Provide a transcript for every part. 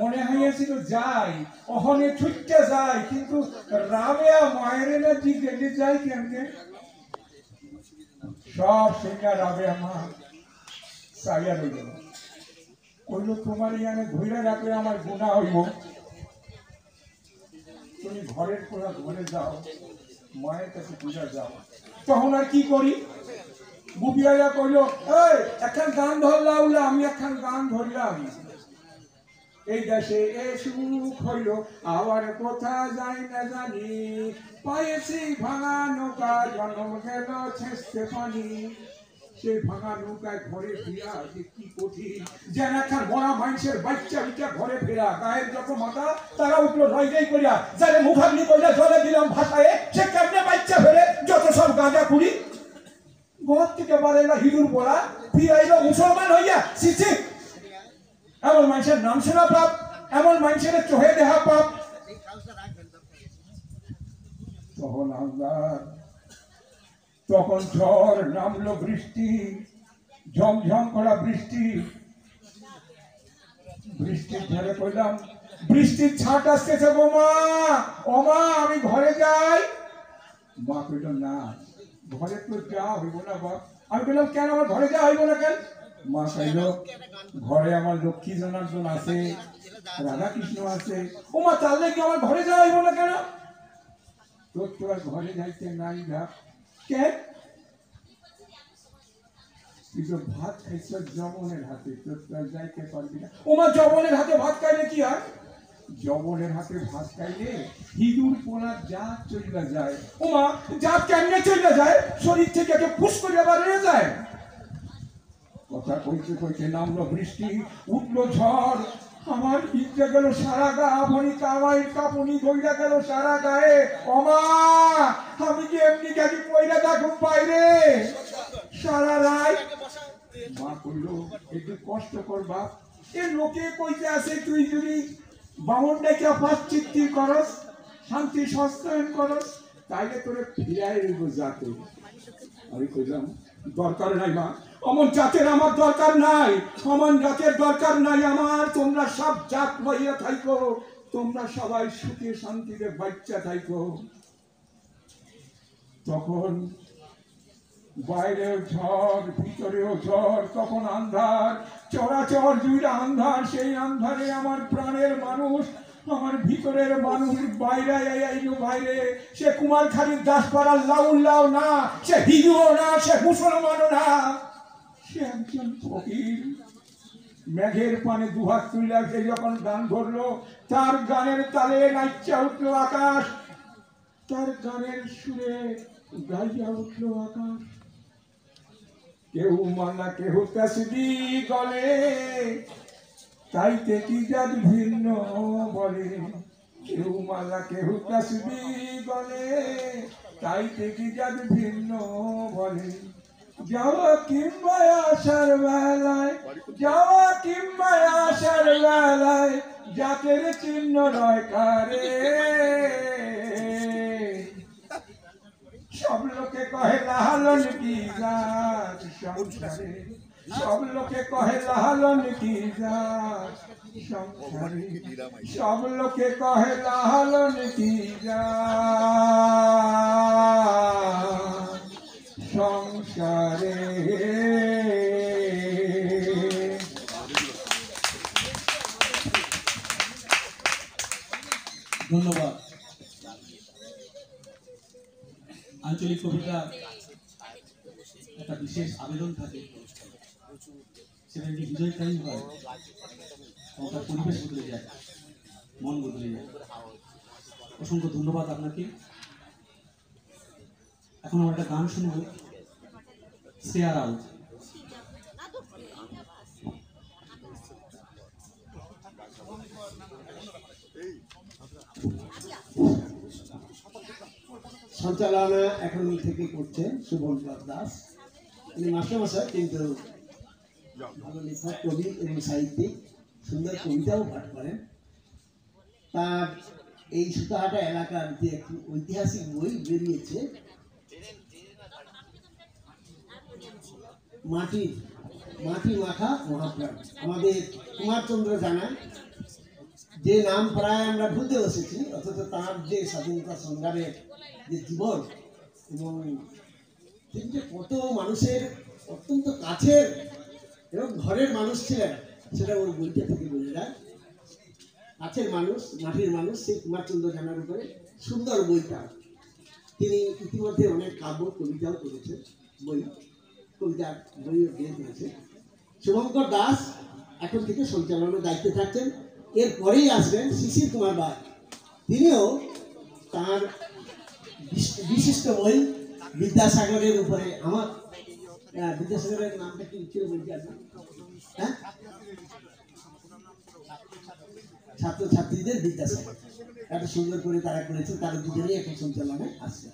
মনে হইয়াছিল, যাই, অহনে ছুটতে যাই, কিন্তু রাবেয়া মায়ের না জিজ্ঞেস যাই কেমনে? সব সেটা রাবেয়া মা সাইয়া রইল কইল, তোমার ইয়ানে ধৈর্য রাখলে আমার গুণা হইব। তুমি ঘরের কোলা ঘরে যাও, মায়ের কাছে পূজা যাও। তখন আর কি করি? বুবিয়া কইল, এই এখন গান ধরলাম আমি একখান গান ধরলাম। এই দেশে এ সুখ হইল, আবার কোথা যাই না জানি। পায়েছি ভাঙা নৌকা, জন্ম গেল ছেঁচতে পানি সেই ভাঙা নৌকায় ঘরে ফিরা যে কি কঠিন। যেন একটা বড় মানুষের বাচ্চা বিচ্চা ঘরে ফেরা। গায়ের যত মাথা, তারা উঠল রই করিয়া। যারে মুখাগ্নি করিয়া এমন মানুষের নাম শোনা পাপ, এমন মানুষের চোহে দেহা পাপ। তখন আল্লাহ তখন ঝড় নামলো বৃষ্টি, ঝমঝম করা বৃষ্টি। বৃষ্টির ঝড়ে কইলাম, বৃষ্টির ছাট আসতেছে গো মা, ও মা, আমি ঘরে যাই। মা কইল, না, ঘরে তো যা হইব না বাপ আমি বললাম, কেন আমার ঘরে যা হইব না কেন? মা কইল ঘরে আমার লক্ষ্মী জনার্দন আছে রাধা কৃষ্ণ আছে। ও মা, তাহলে কি আমার ঘরে যাওয়া হইব না কেন? তোর তো আর ঘরে যাইতে নাই না। কে? তো ভাত খাইছ জবনের হাতে, তোর তো আর যাইতে পারবি না। ও মা জবনের হাতে ভাত খাইলে কি হয়? জবনের হাতে ভাত খাইলে হিঁদুর পোনার জাত চলিয়া যায়। ও মা, জাত কেমনে চলিয়া যায়? শরীর থেকে একটা ফুস করে আবার রয়ে যায়। কথা কইতে কইতে নামলো বৃষ্টি, উঠল ঝড়। আমার ভিজে গেল সারা গা ভনি কামাই কাপুনি গইরা গেল সারা গায়ে। অমা আমি কি এমনি গাড়ি পয়লা থাকুন বাইরে? সারা রাত। মা কইলো, একটু কষ্ট কর বাপ। এ লোকে কইতে আছে তুই যদি বামন ডেকে ফাঁস চিত্তি করস, শান্তি সস্তায়ন করস, তাইলে তোরে ফিরাই যাতে। আমি কইলাম দরকার নাই মা। অমন জাতের আমার দরকার নাই। অমন জাতের দরকার নাই আমার। তোমরা সব জাত লইয়া থাইকো। তোমরা সবাই সুখে শান্তিতে বাচ্চা থাইকো। তখন বাইরেও ঝড়, ভিতরেও ঝড়, তখন আন্ধার চরাচর জুড়ে আন্ধার, সেই আন্ধারে আমার প্রাণের মানুষ আমার ভিতরের মানুষ বাইরে আইলো বাইরে। সে কুমারখালীর লাউল লাউ না, সে হিন্দুও না, সে মুসলমানও না। সে একজন ফকির। মেঘের পানে দুহাত তুলিয়া সে যখন গান ধরলো, তার গানের তালে নাচা উঠল আকাশ। তার গানের সুরে গাইয়া উঠল আকাশ। কেউ মালা কেহ তসবি গলে তাইতে কি জাত ভিন্ন বলে? কেউ মালা কেহ তসবি গলে তাইতে কি জাত ভিন্ন বলে? যাওয়া কিংবা আসার বেলায়, যাওয়া কিংবা আসার বেলায়, জাতের চিহ্ন নয় কারে। সব লোকে কহে লাহালন কি জাত সংসারে? সব লোকে কহে লাহালন কি সব লোকে কহে লাহালন কি সংসারে ধন্যবাদ। আঞ্চলিক কবিতা একটা বিশেষ আবেদন থাকে। সেটা যদি হৃদয় টাইম হয় তার পরিবেশ বদলে যায়, মন বদলে যায়। অসংখ্য ধন্যবাদ আপনাকে। এখন আমরা একটা গান শুনব শেয়ার আউট সঞ্চালনা এখন থেকে করছে শুভঙ্কর দাস। তিনি মাস্টারমশাই, কিন্তু ভালো লেখক কবি এবং সাহিত্যিক, সুন্দর কবিতাও পাঠ করেন। তার এই সুতাহাটা এলাকার যে একটি ঐতিহাসিক বই বেরিয়েছে মাটির মাটি মাখা মহাপ্রাণ। আমাদের কুমারচন্দ্র জানায় যে নাম প্রায় আমরা ভুলতে বসেছি, অথচ তার যে স্বাধীনতা সংগ্রামের যে জীবন এবং কত মানুষের অত্যন্ত কাছের এবং ঘরের মানুষ ছিলেন, সেটা ওর বইটা থেকে বোঝা যায়। কাছের মানুষ মাটির মানুষ, সেই কুমারচন্দ্র জানার উপরে সুন্দর বইটা। তিনি ইতিমধ্যে অনেক কাব্য, কবিতাও করেছেন, বই, কবিতার বইও দিয়ে দিয়েছে শুভঙ্কর দাস এখন থেকে সঞ্চালনের দায়িত্বে থাকছেন। এরপরেই আসবেন শিশির কুমার বাগ। তিনিও তার বিশ- বিশিষ্ট বই বিদ্যাসাগরের উপরে আমার বিদ্যাসাগরের নামটা কি ছিল বলছি আপনার হ্যাঁ? ছাত্রছাত্রীদের বিদ্যাসাগর। এত সুন্দর করে তারা করেছেন তারা দুজনেই এখন সঞ্চালনে আসছে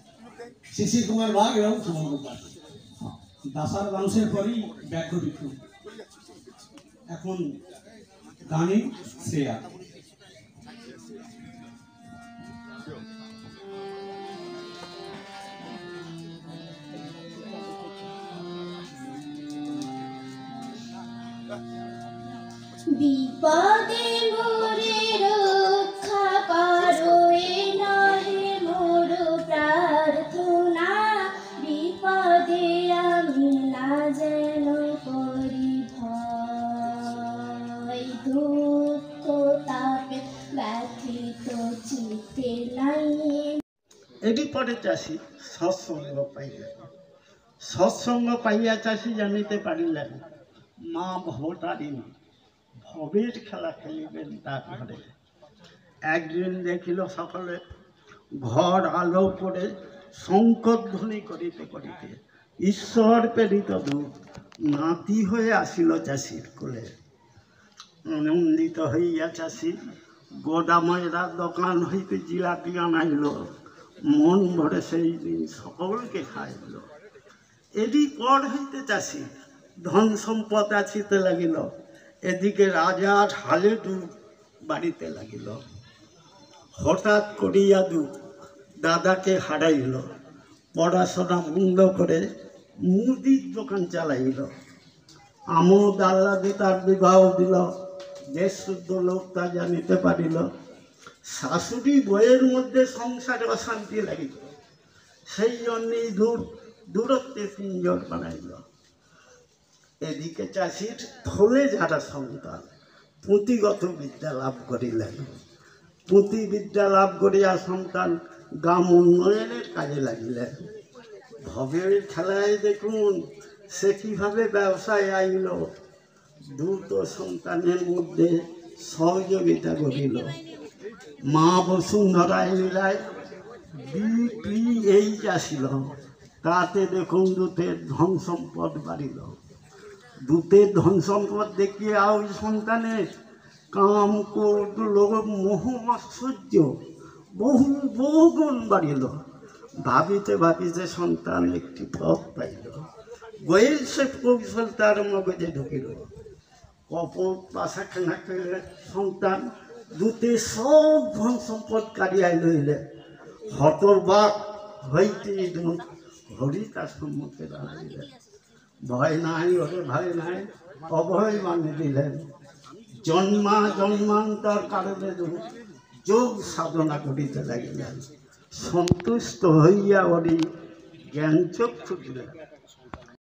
শিশির কুমার বাগ এবং শুভঙ্কর দাস দাসার মানুষের পরেই ব্যাঘ্র বিক্রম। এখন গানে শ্রেয়া। বিপদে মোরে রক্ষা করো, এ নহে মোর প্রার্থনা। বিপদে আমি না যেন করি ভয়। দুঃখ, তাপে ব্যথিত চিতে নাই। এটি পরে চাষি, সৎসঙ্গ পাইলেন সৎসঙ্গ পাইয়া চাষি জানিতে পারিলেন, মা ভবতারিণী। ভবের খেলা খেলিবেন তার ঘরে। একদিন দেখিল সকলে ঘর আলো করে শঙ্করধ্বনি করিতে করিতে ঈশ্বর প্রেরিত দূত নাতি হয়ে আসিল চাষির কোলে। আনন্দিত হইয়া চাষি গোদাময়রা দোকান হইতে জিলাপি আনাইল, মন ভরে সেই দিন সকলকে খাইল। এরই পর হইতে চাষি ধন সম্পদ আছিতে লাগিল। এদিকে রাজার হালে ডুব বাড়িতে লাগিল। হঠাৎ করিয়া দু দাদাকে হারাইল। পড়াশোনা বন্ধ করে মুদির দোকান চালাইল। আমোদ আহ্লাদে তার বিবাহ দিল। দেশ শুদ্ধ লোক তা জানিতে পারিল। শাশুড়ি বইয়ের মধ্যে সংসারে অশান্তি লাগিল। সেই জন্যেই দূর, দূরত্বে পিঞ্জর বানাইল। এদিকে চাষির ফলে যারা সন্তান পুঁথিগত বিদ্যা লাভ করিলেন। পুঁথি বিদ্যা লাভ করিয়া সন্তান গ্রাম উন্নয়নের কাজে লাগিলেন। ভবের খেলায় দেখুন সে কীভাবে ব্যবসায় আইল। দ্রুত সন্তানের মধ্যে সহযোগিতা করিল। মা বসুন্ধরায় লীলায় বিপি এই আসিল। তাতে দেখুন দূতের ধন সম্পদ বাড়িল। দূতের ধন সম্পদ দেখিয়ে ওই সন্তানের কাম কোট লোভ, মোহ, আশ্চর্য, বহু বহু গুণ বাড়িল। ভাবিতে ভাবিতে সন্তান একটি পথ পাইল। বইয়ের সে কৌশল তার মগজে ঢুকিল। কপট পাশাখানা করলে সন্তান দূতে সব ধন সম্পদ কারিয়ায় লইলে। হতবাক হইতে হরি তার সম্মুখে দাঁড়াইলেন ভয় নাই, ওরে ভয় নাই, অভয় মানে দিলেন। জন্মা জন্মান্তর কারণে যোগ সাধনা করিতে লাগিলেন। সন্তুষ্ট হইয়া ওরি জ্ঞান চোখ দিলেন।